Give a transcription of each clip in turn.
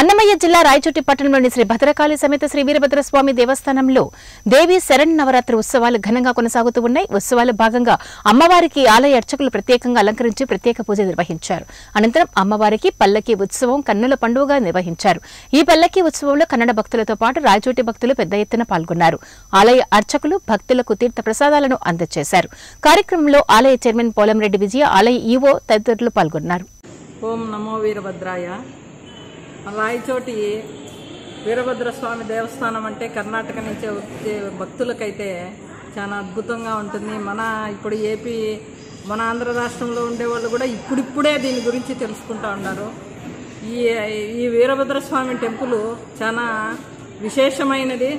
అన్నమయ్య జిల్లా రాయచోటి పట్టణంలోని శ్రీ భద్రకాళి సమేత శ్రీ వీరభద్రస్వామి దేవస్థానంలో దేవి శరణ్ నవరాత్రి ఉత్సవాలు ఘనంగా కొనసాగుతూ ఉన్నాయి. ఉత్సవాల భాగంగా అమ్మవారికి ఆలయ అర్చకులు ప్రత్యేకంగా అలంకరించి ప్రత్యేక పూజ నిర్వహించారు. అనంతరం అమ్మవారికి పల్లకి ఉత్సవం కన్నుల పండుగగా నిర్వహించారు. ఈ పల్లకి ఉత్సవంలో కన్నడ భక్తులతో పాటు రాయచోటి భక్తులు పెద్ద ఎత్తున పాల్గొన్నారు. ఆలయ అర్చకులు భక్తులకు తీర్థ ప్రసాదాలను అందజేశారు. కార్యక్రమంలో ఆలయ చైర్మన్ పోలంరెడ్డి విజయ ఆలయ ఈవో తదితరులు పాల్గొన్నారు. ఓం నమో వీరభద్రాయ. రాయచోటి వీరభద్ర స్వామి దేవస్థానం అంటే కర్ణాటక నుంచి వచ్చే భక్తులకైతే చాలా అద్భుతంగా ఉంటుంది. మన ఇప్పుడు ఏపీ మన ఆంధ్ర రాష్ట్రంలో ఉండేవాళ్ళు కూడా ఇప్పుడిప్పుడే దీని గురించి తెలుసుకుంటా ఉన్నారు. ఈ ఈ వీరభద్ర స్వామి టెంపుల్ చాలా విశేషమైనది.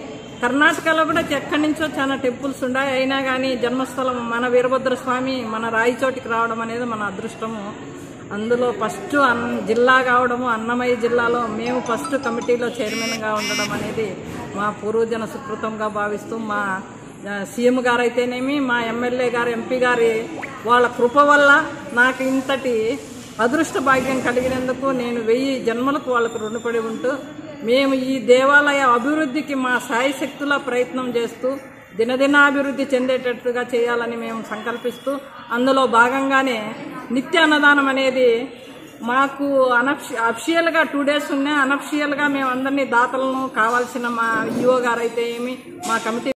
కర్ణాటకలో కూడా ఎక్కడి నుంచో చాలా టెంపుల్స్ ఉన్నాయి అయినా కానీ జన్మస్థలం మన వీరభద్ర స్వామి మన రాయిచోటికి రావడం అనేది మన అదృష్టము. అందులో ఫస్ట్ అన్ జిల్లా కావడము అన్నమయ్య జిల్లాలో మేము ఫస్ట్ కమిటీలో చైర్మన్గా ఉండడం అనేది మా పూర్వజన సుకృతంగా భావిస్తూ మా సీఎం గారు అయితేనేమి మా ఎమ్మెల్యే గారు ఎంపీ గారి వాళ్ళ కృప వల్ల నాకు ఇంతటి అదృష్ట భాగ్యం కలిగినందుకు నేను వెయ్యి జన్మలకు వాళ్ళకు రుణపడి ఉంటూ మేము ఈ దేవాలయ అభివృద్ధికి మా సాయశక్తుల ప్రయత్నం చేస్తూ దినదినాభివృద్ధి చెందేటట్టుగా చేయాలని మేము సంకల్పిస్తూ అందులో భాగంగానే నిత్య అన్నదానం అనేది మాకు అనఫ్ అఫిషియల్గా టూ డేస్ ఉన్నాయి. అనఫిషియల్గా మేము అందరినీ దాతలను కావాల్సిన మా ఈఓ గారు అయితే ఏమి మా కమిటీ